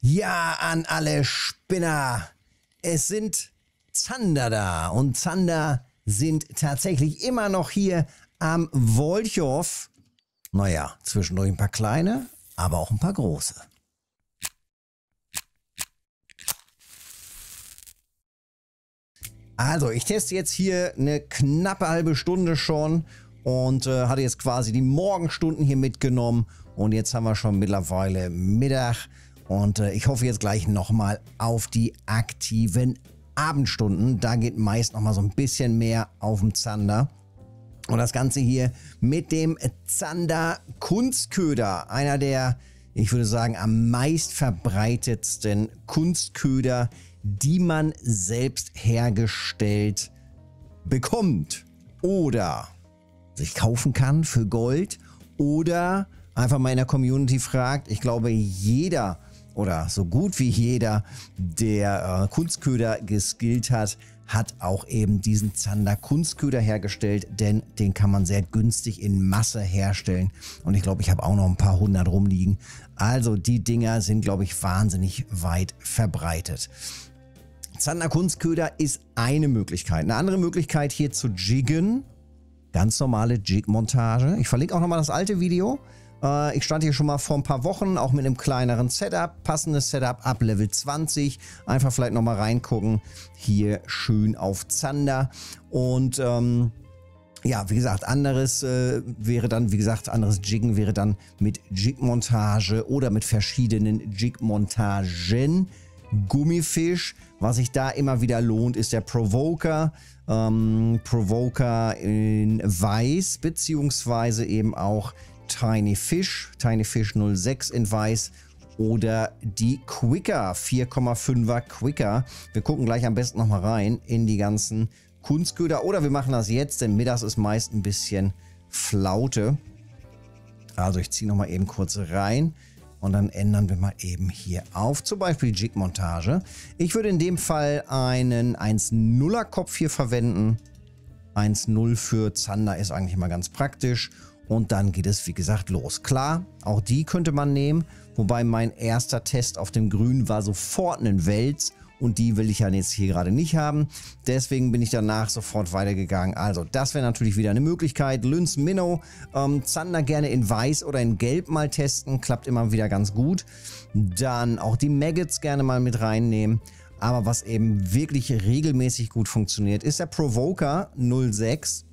Ja, an alle Spinner. Es sind Zander da und Zander sind tatsächlich immer noch hier am Wolchow. Naja, zwischendurch ein paar kleine, aber auch ein paar große. Also, ich teste jetzt hier eine knappe halbe Stunde schon und äh, hatte jetzt quasi die Morgenstunden hier mitgenommen und jetzt haben wir schon mittlerweile Mittag und äh, ich hoffe jetzt gleich nochmal auf die aktiven Abendstunden. Da geht meist nochmal so ein bisschen mehr auf dem Zander. Und das Ganze hier mit dem Zander Kunstköder, einer der, ich würde sagen, am meist verbreitetsten Kunstköder, die man selbst hergestellt bekommt oder sich kaufen kann für Gold oder einfach mal in der Community fragt. Ich glaube, jeder oder so gut wie jeder, der äh, Kunstköder geskillt hat, hat auch eben diesen Zander Kunstköder hergestellt, denn den kann man sehr günstig in Masse herstellen. Und ich glaube, ich habe auch noch ein paar hundert rumliegen. Also die Dinger sind, glaube ich, wahnsinnig weit verbreitet. Zander Kunstköder ist eine Möglichkeit. Eine andere Möglichkeit hier zu jiggen. Ganz normale Jig-Montage. Ich verlinke auch nochmal das alte Video. Äh, ich stand hier schon mal vor ein paar Wochen, auch mit einem kleineren Setup. Passendes Setup ab Level 20. Einfach vielleicht nochmal reingucken. Hier schön auf Zander. Und ähm, ja, wie gesagt, anderes äh, wäre dann, wie gesagt, anderes Jiggen wäre dann mit Jig-Montage oder mit verschiedenen Jig-Montagen. Gummifisch. Was sich da immer wieder lohnt, ist der Provoker. Ähm, Provoker in weiß, beziehungsweise eben auch Tiny Fish, Tiny Fish 06 in weiß oder die Quicker, 4,5er Quicker. Wir gucken gleich am besten nochmal rein in die ganzen Kunstköder oder wir machen das jetzt, denn mittags ist meist ein bisschen Flaute. Also ich ziehe nochmal eben kurz rein. Und dann ändern wir mal eben hier auf, zum Beispiel Jig-Montage. Ich würde in dem Fall einen 1-0er Kopf hier verwenden. 1-0 für Zander ist eigentlich immer ganz praktisch. Und dann geht es, wie gesagt, los. Klar, auch die könnte man nehmen. Wobei mein erster Test auf dem Grün war sofort ein Wels und die will ich ja jetzt hier gerade nicht haben. Deswegen bin ich danach sofort weitergegangen. Also das wäre natürlich wieder eine Möglichkeit. Lynx Minnow, ähm, Zander gerne in weiß oder in gelb mal testen, klappt immer wieder ganz gut. Dann auch die Maggots gerne mal mit reinnehmen. Aber was eben wirklich regelmäßig gut funktioniert, ist der Provoker 06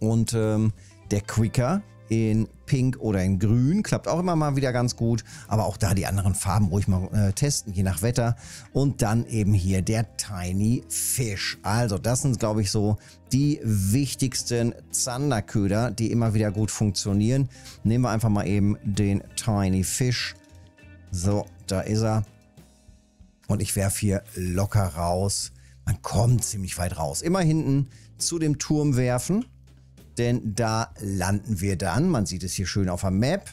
und ähm, der Quicker in Pink oder in Grün. Klappt auch immer mal wieder ganz gut. Aber auch da die anderen Farben ruhig mal äh, testen, je nach Wetter. Und dann eben hier der Tiny Fish. Also das sind, glaube ich, so die wichtigsten Zanderköder, die immer wieder gut funktionieren. Nehmen wir einfach mal eben den Tiny Fish. So, da ist er. Und ich werfe hier locker raus. Man kommt ziemlich weit raus. Immer hinten zu dem Turm werfen denn da landen wir dann, man sieht es hier schön auf der Map,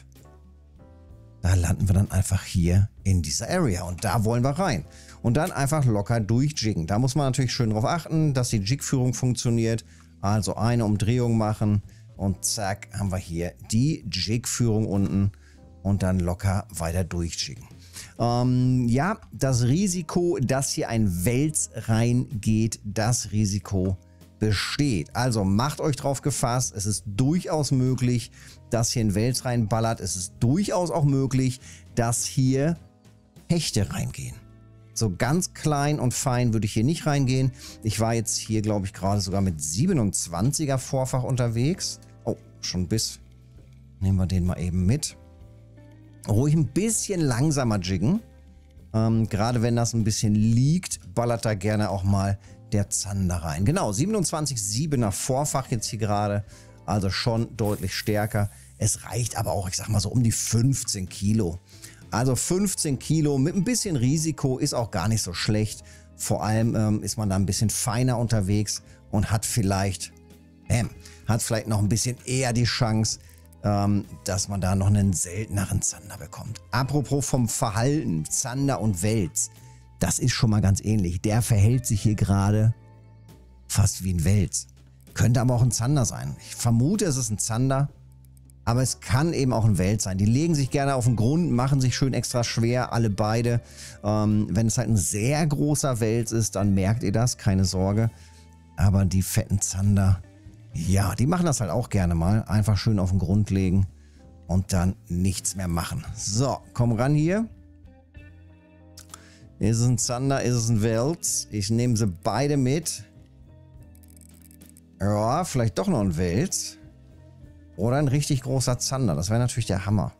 da landen wir dann einfach hier in dieser Area und da wollen wir rein. Und dann einfach locker durchjiggen. Da muss man natürlich schön darauf achten, dass die Jig-Führung funktioniert. Also eine Umdrehung machen und zack, haben wir hier die Jig-Führung unten und dann locker weiter durchjiggen. Ähm, ja, das Risiko, dass hier ein Wels reingeht, das Risiko besteht. Also macht euch drauf gefasst, es ist durchaus möglich, dass hier ein Wels reinballert. Es ist durchaus auch möglich, dass hier Hechte reingehen. So ganz klein und fein würde ich hier nicht reingehen. Ich war jetzt hier, glaube ich, gerade sogar mit 27er Vorfach unterwegs. Oh, schon bis. Nehmen wir den mal eben mit. Ruhig ein bisschen langsamer jiggen. Ähm, gerade wenn das ein bisschen liegt, ballert da gerne auch mal der Zander rein. Genau, 27,7er Vorfach jetzt hier gerade. Also schon deutlich stärker. Es reicht aber auch, ich sag mal so um die 15 Kilo. Also 15 Kilo mit ein bisschen Risiko ist auch gar nicht so schlecht. Vor allem ähm, ist man da ein bisschen feiner unterwegs und hat vielleicht, ähm, hat vielleicht noch ein bisschen eher die Chance, ähm, dass man da noch einen selteneren Zander bekommt. Apropos vom Verhalten, Zander und Wels. Das ist schon mal ganz ähnlich. Der verhält sich hier gerade fast wie ein Wels. Könnte aber auch ein Zander sein. Ich vermute, es ist ein Zander. Aber es kann eben auch ein Welt sein. Die legen sich gerne auf den Grund, machen sich schön extra schwer, alle beide. Ähm, wenn es halt ein sehr großer Wels ist, dann merkt ihr das, keine Sorge. Aber die fetten Zander, ja, die machen das halt auch gerne mal. Einfach schön auf den Grund legen und dann nichts mehr machen. So, komm ran hier. Ist es ein Zander, ist es ein Wels? Ich nehme sie beide mit. Ja, vielleicht doch noch ein Wels. Oder ein richtig großer Zander. Das wäre natürlich der Hammer.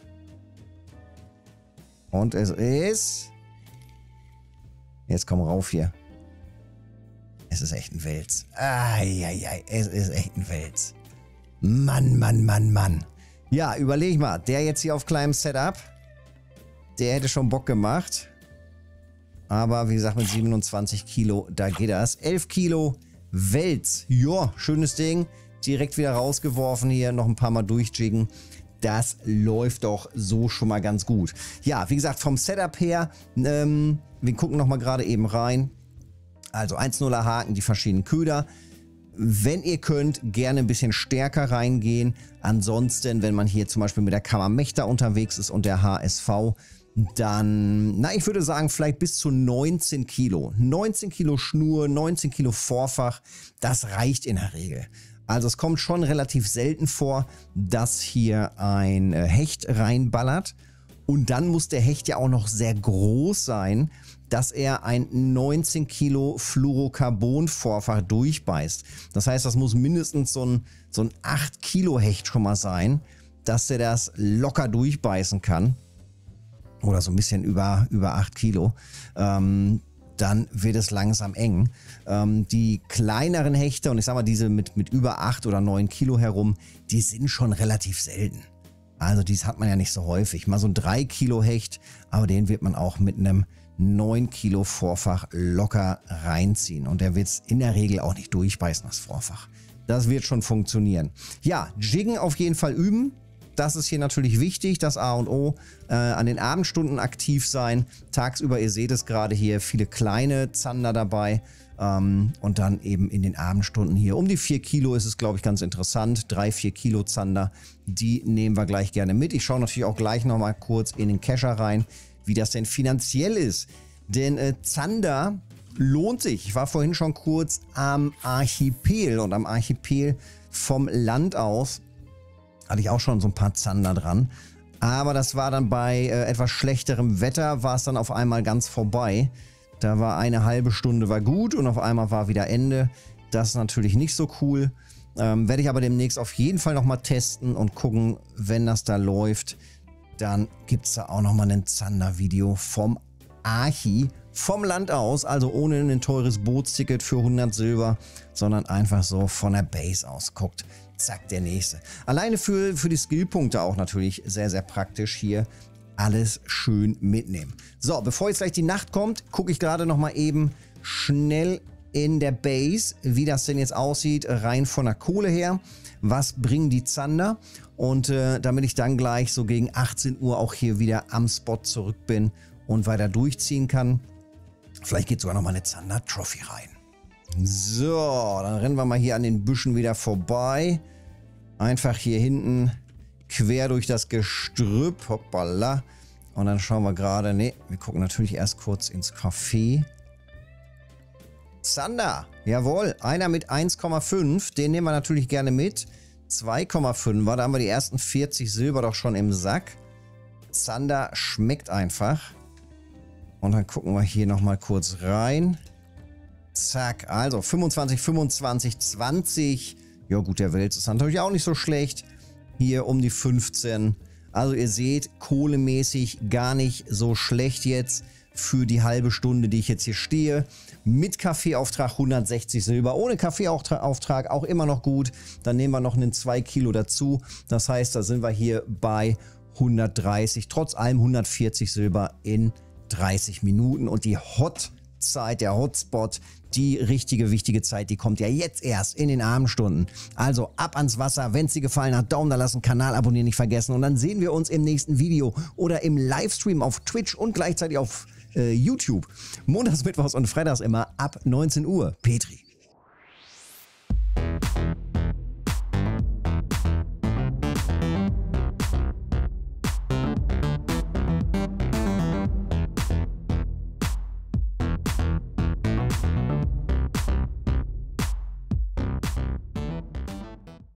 Und es ist... Jetzt komm rauf hier. Es ist echt ein Wels. Eieiei, es ist echt ein Wels. Mann, Mann, Mann, Mann. Ja, überleg mal. Der jetzt hier auf kleinem Setup, der hätte schon Bock gemacht. Aber wie gesagt, mit 27 Kilo, da geht das. 11 Kilo Wels. Ja, schönes Ding. Direkt wieder rausgeworfen hier. Noch ein paar Mal durchjiggen. Das läuft doch so schon mal ganz gut. Ja, wie gesagt, vom Setup her, ähm, wir gucken nochmal gerade eben rein. Also 1-0er Haken, die verschiedenen Köder. Wenn ihr könnt, gerne ein bisschen stärker reingehen. Ansonsten, wenn man hier zum Beispiel mit der Kammermächter unterwegs ist und der HSV, dann, na, ich würde sagen, vielleicht bis zu 19 Kilo. 19 Kilo Schnur, 19 Kilo Vorfach, das reicht in der Regel. Also es kommt schon relativ selten vor, dass hier ein äh, Hecht reinballert. Und dann muss der Hecht ja auch noch sehr groß sein, dass er ein 19 Kilo Fluorocarbon-Vorfach durchbeißt. Das heißt, das muss mindestens so ein, so ein 8 Kilo Hecht schon mal sein, dass er das locker durchbeißen kann. Oder so ein bisschen über, über 8 Kilo. Ähm, dann wird es langsam eng. Ähm, die kleineren Hechte, und ich sag mal, diese mit, mit über 8 oder 9 Kilo herum, die sind schon relativ selten. Also dies hat man ja nicht so häufig. Mal so ein 3 Kilo Hecht, aber den wird man auch mit einem 9 Kilo Vorfach locker reinziehen. Und der wird es in der Regel auch nicht durchbeißen, das Vorfach. Das wird schon funktionieren. Ja, Jiggen auf jeden Fall üben. Das ist hier natürlich wichtig, das A und O. Äh, an den Abendstunden aktiv sein. Tagsüber, ihr seht es gerade hier, viele kleine Zander dabei. Ähm, und dann eben in den Abendstunden hier um die 4 Kilo ist es, glaube ich, ganz interessant. 3, 4 Kilo Zander, die nehmen wir gleich gerne mit. Ich schaue natürlich auch gleich nochmal kurz in den Kescher rein, wie das denn finanziell ist. Denn äh, Zander lohnt sich. Ich war vorhin schon kurz am Archipel und am Archipel vom Land aus hatte ich auch schon so ein paar Zander dran. Aber das war dann bei äh, etwas schlechterem Wetter, war es dann auf einmal ganz vorbei. Da war eine halbe Stunde war gut und auf einmal war wieder Ende. Das ist natürlich nicht so cool. Ähm, Werde ich aber demnächst auf jeden Fall nochmal testen und gucken, wenn das da läuft. Dann gibt es da auch nochmal ein Zander-Video vom Archi vom Land aus, also ohne ein teures Bootsticket für 100 Silber, sondern einfach so von der Base aus guckt. Zack, der nächste. Alleine für, für die Skillpunkte auch natürlich sehr, sehr praktisch hier alles schön mitnehmen. So, bevor jetzt gleich die Nacht kommt, gucke ich gerade noch mal eben schnell in der Base, wie das denn jetzt aussieht, rein von der Kohle her. Was bringen die Zander? Und äh, damit ich dann gleich so gegen 18 Uhr auch hier wieder am Spot zurück bin und weiter durchziehen kann. Vielleicht geht sogar noch mal eine Zander Trophy rein. So, dann rennen wir mal hier an den Büschen wieder vorbei. Einfach hier hinten quer durch das Gestrüpp. Hoppala. Und dann schauen wir gerade, ne, wir gucken natürlich erst kurz ins Café. Zander, jawohl, einer mit 1,5, den nehmen wir natürlich gerne mit. 2,5 da haben wir die ersten 40 Silber doch schon im Sack. Zander schmeckt einfach. Und dann gucken wir hier nochmal kurz rein. Zack, also 25, 25, 20. Ja gut, der Wels ist natürlich auch nicht so schlecht. Hier um die 15. Also ihr seht, kohlemäßig gar nicht so schlecht jetzt für die halbe Stunde, die ich jetzt hier stehe. Mit Kaffeeauftrag 160 Silber, ohne Kaffeeauftrag auch immer noch gut. Dann nehmen wir noch einen 2 Kilo dazu. Das heißt, da sind wir hier bei 130, trotz allem 140 Silber in 30 Minuten. Und die Hot Zeit, der Hotspot, die richtige, wichtige Zeit, die kommt ja jetzt erst in den Abendstunden. Also ab ans Wasser, wenn es dir gefallen hat, Daumen da lassen, Kanal abonnieren nicht vergessen und dann sehen wir uns im nächsten Video oder im Livestream auf Twitch und gleichzeitig auf äh, YouTube. Montags, Mittwochs und Freitags immer ab 19 Uhr. Petri.